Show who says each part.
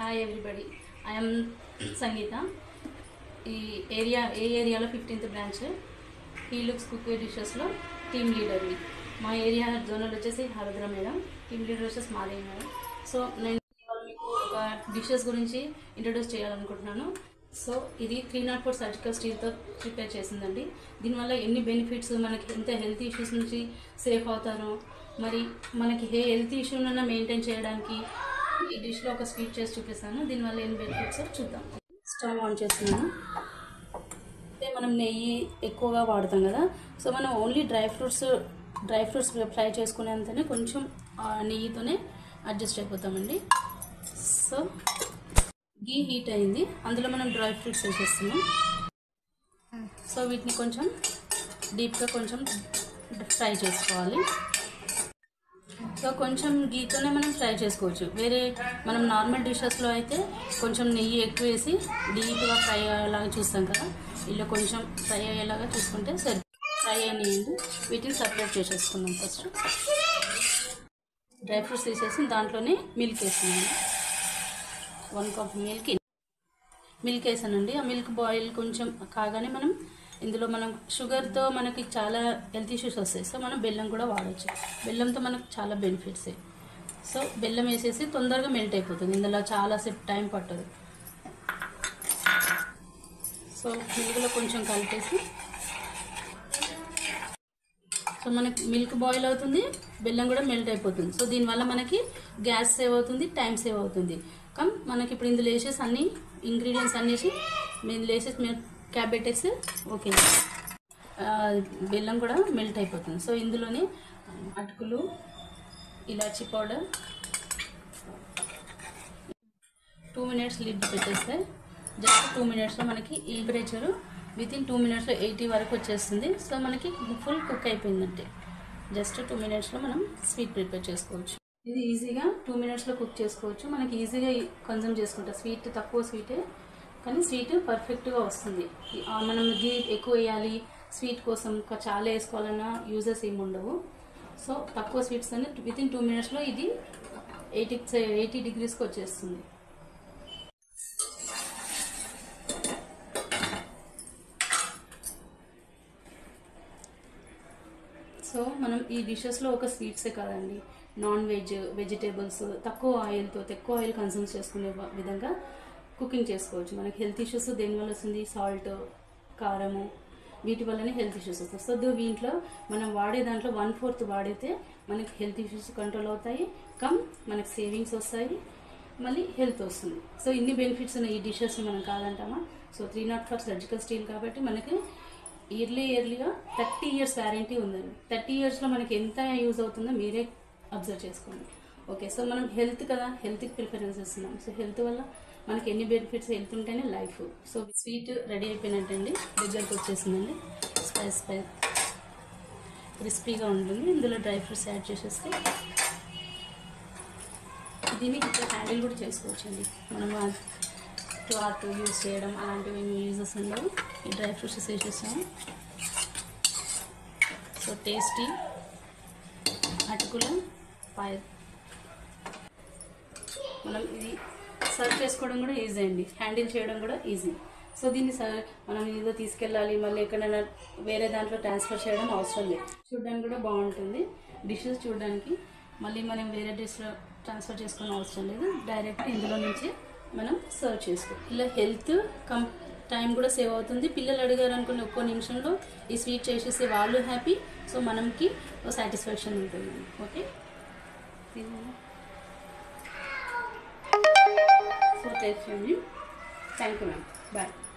Speaker 1: Hi everybody I'm సంగీత ఈ area ఏ ఏరియాలో fifteenth branch he looks cook డిషెస్లో team లీడర్ని మా. ఏరియా జోనల్ వచ్చేసి హరద్ర మేడం. టీమ్ లీడర్ వచ్చేసి మాదే మేడం. సో నేను మీకు ఒక డిషెస్ గురించి ఇంట్రొడ్యూస్ చేయాలనుకుంటున్నాను. సో ఇది త్రీ నాట్ ఫోర్ సర్జికల్ స్టీల్తో ప్రిపేర్ చేసిందండి. దీనివల్ల ఎన్ని బెనిఫిట్స్ మనకి ఎంత హెల్త్ ఇష్యూస్ నుంచి సేఫ్ అవుతారో మరి మనకి ఏ హెల్త్ ఇష్యూనైనా మెయింటైన్ చేయడానికి ఈ డిష్లో ఒక స్వీట్ చేసి చూపిస్తాను. దీనివల్ల ఏం బెనిఫిట్స్ చూద్దాం. స్టవ్ ఆన్ చేస్తున్నాను. అంటే మనం నెయ్యి ఎక్కువగా వాడతాం కదా. సో మనం only dry fruits dry fruits fry చేసుకునేంతనే కొంచెం నెయ్యితోనే అడ్జస్ట్ అయిపోతామండి. సో గీ హీట్ అయింది. అందులో మనం డ్రై ఫ్రూట్స్ వేసేస్తున్నాం సో వీటిని కొంచెం డీప్గా కొంచెం ఫ్రై చేసుకోవాలి. సో కొంచెం గీతోనే మనం ఫ్రై చేసుకోవచ్చు. వేరే మనం నార్మల్ డిషెస్లో అయితే కొంచెం నెయ్యి ఎక్కువ వేసి డీప్గా ఫ్రై అయ్యేలాగా చూస్తాం కదా. ఇలా కొంచెం ఫ్రై అయ్యేలాగా చూసుకుంటే సరి ఫ్రై అయినాయండి. వీటిని సపరేట్ చేసేసుకుందాం ఫస్ట్. డ్రై ఫ్రూట్స్ తీసేసి దాంట్లోనే మిల్క్ వేసినాను వన్ కప్ మిల్క్. మిల్క్ వేసానండి. ఆ మిల్క్ బాయిల్ కొంచెం కాగానే మనం ఇందులో మనం షుగర్తో మనకి చాలా హెల్త్ ఇష్యూస్ వస్తాయి. సో మనం బెల్లం కూడా వాడచ్చు. బెల్లంతో మనకు చాలా బెనిఫిట్స్. సో బెల్లం వేసేసి తొందరగా మెల్ట్ అయిపోతుంది. ఇందులో చాలాసేపు టైం పట్టదు. సో మిల్క్లో కొంచెం కలిపేసి సో మనకి మిల్క్ బాయిల్ అవుతుంది. బెల్లం కూడా మెల్ట్ అయిపోతుంది. సో దీనివల్ల మనకి గ్యాస్ సేవ్ అవుతుంది టైం సేవ్ అవుతుంది. కమ్ మనకి ఇప్పుడు ఇందులో వేసేసి అన్ని ఇంగ్రీడియంట్స్ అన్ని వేసి మేము వేసేసి మేము క్యాబ్ పెట్టేసి ఓకే. బెల్లం కూడా మెల్ట్ అయిపోతుంది. సో ఇందులోనే అటుకులు ఇలాచీ పౌడర్ టూ మినిట్స్ లిడ్ పెట్టేస్తే జస్ట్ టూ మినిట్స్లో మనకి ఈ టెంపరేచర్ విత్ ఇన్ టూ మినిట్స్లో ఎయిటీ వరకు వచ్చేస్తుంది. సో మనకి ఫుల్ కుక్ అయిపోయిందంటే జస్ట్ టూ మినిట్స్లో మనం స్వీట్ ప్రిపేర్ చేసుకోవచ్చు. ఇది ఈజీగా టూ మినిట్స్లో కుక్ చేసుకోవచ్చు. మనకి ఈజీగా కన్జ్యూమ్ చేసుకుంటాం స్వీట్ తక్కువ స్వీటే కానీ స్వీట్ పర్ఫెక్ట్గా వస్తుంది. మనం గీ ఎక్కువ వేయాలి స్వీట్ కోసం చాలా వేసుకోవాలన్నా యూజెస్ ఏమి ఉండవు. సో తక్కువ స్వీట్స్ అని విత్ ఇన్ టూ మినిట్స్లో ఇది ఎయిటీ ఎయిటీ డిగ్రీస్కి వచ్చేస్తుంది. సో మనం ఈ డిషెస్లో ఒక స్వీట్సే కదండి. నాన్ వెజ్ వెజిటేబుల్స్ తక్కువ ఆయిల్తో తక్కువ ఆయిల్ కన్సూమ్ చేసుకునే విధంగా కుకింగ్ చేసుకోవచ్చు. మనకి హెల్త్ ఇష్యూస్ దేనివల్ల వస్తుంది? సాల్ట్ కారము వీటి వల్లనే హెల్త్ ఇష్యూస్ వస్తాయి. సో దో మనం వాడే దాంట్లో వన్ ఫోర్త్ వాడితే మనకి హెల్త్ ఇష్యూస్ కంట్రోల్ అవుతాయి. కమ్ మనకి సేవింగ్స్ వస్తాయి. మళ్ళీ హెల్త్ వస్తుంది. సో ఇన్ని బెనిఫిట్స్ ఉన్నాయి ఈ డిషెస్ మనం కాదంటామా? So three naught four surgical steel కాబట్టి మనకి ఇయర్లీ ఇయర్లీగా థర్టీ ఇయర్స్ వ్యారంటీ ఉందండి. థర్టీ ఇయర్స్లో మనకి ఎంత యూజ్ అవుతుందో మీరే అబ్జర్వ్ చేసుకోండి. ఓకే సో మనం హెల్త్ కదా హెల్త్కి ప్రిఫరెన్స్ ఇస్తున్నాం. సో హెల్త్ వల్ల మనకి ఎన్ని బెనిఫిట్స్ హెల్త్ ఉంటేనే లైఫ్. సో స్వీట్ రెడీ అయిపోయినట్టండి దగ్గరకు వచ్చేసిందండి. స్పైస్ స్పైస్ క్రిస్పీగా ఉంటుంది. ఇందులో డ్రై ఫ్రూట్స్ యాడ్ చేసేస్తే దీన్ని ఇక్కడ హ్యాండిల్ కూడా చేసుకోవచ్చండి. మనం క్లాత్ యూజ్ చేయడం అలాంటివి ఏమి యూజెస్ ఉండవు. ఈ డ్రై ఫ్రూట్స్ వేసేసాము సో టేస్టీ అటుకుల పాయ మనం ఇది సర్వ్ చేసుకోవడం కూడా ఈజీ అండి. హ్యాండిల్ చేయడం కూడా ఈజీ. సో దీన్ని మనం ఏదో తీసుకెళ్ళాలి మళ్ళీ ఎక్కడైనా వేరే దాంట్లో ట్రాన్స్ఫర్ చేయడం అవసరం లేదు. చూడడానికి కూడా బాగుంటుంది. డిషెస్ చూడడానికి మళ్ళీ మనం వేరే డిష్లో ట్రాన్స్ఫర్ చేసుకోవడం అవసరం లేదు. డైరెక్ట్ ఇందులో నుంచి మనం సర్వ్ చేసుకో ఇలా హెల్త్ కం టైం కూడా సేవ్ అవుతుంది. పిల్లలు అడిగారు అనుకున్న ఒక్కో నిమిషంలో ఈ స్వీట్ చేసేసి వాళ్ళు హ్యాపీ. సో మనకి సాటిస్ఫాక్షన్ ఉంటుంది. Okay? help you. Thank you. Bye.